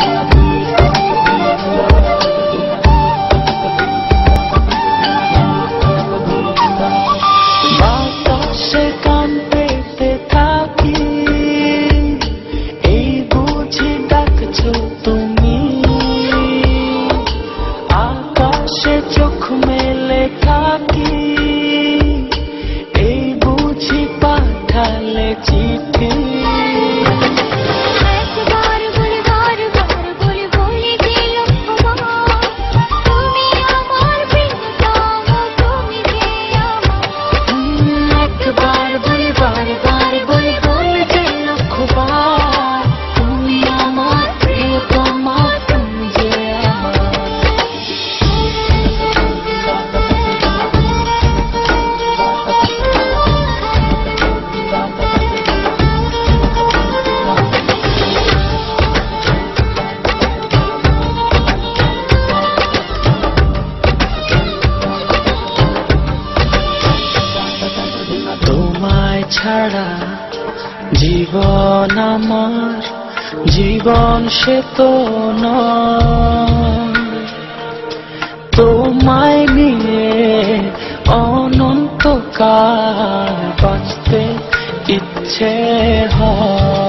Thank you. ছাড়া জীবন আমার জীবন সে তো তোমায় নিয়ে অনন্তকাল বাঁচতে ইচ্ছে হয়।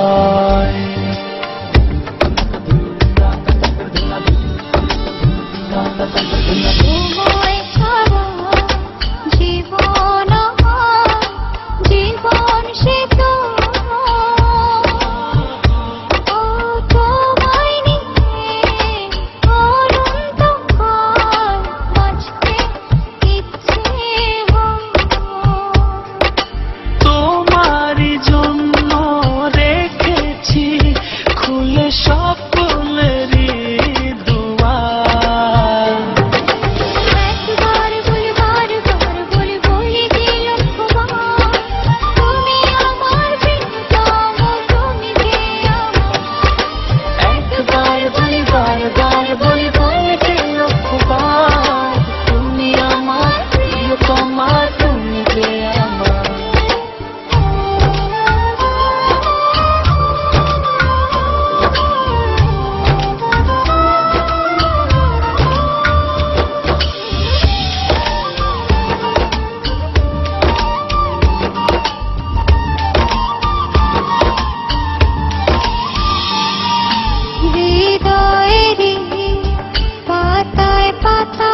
পাতা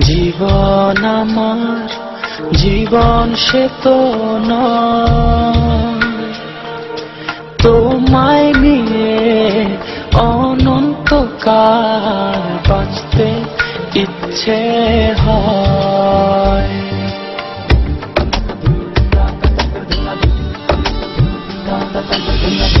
জীবন আমার জীবন সে তো তোমায় নিয়ে অনন্তকাল বাঁচতে ইচ্ছে হয় Thank you.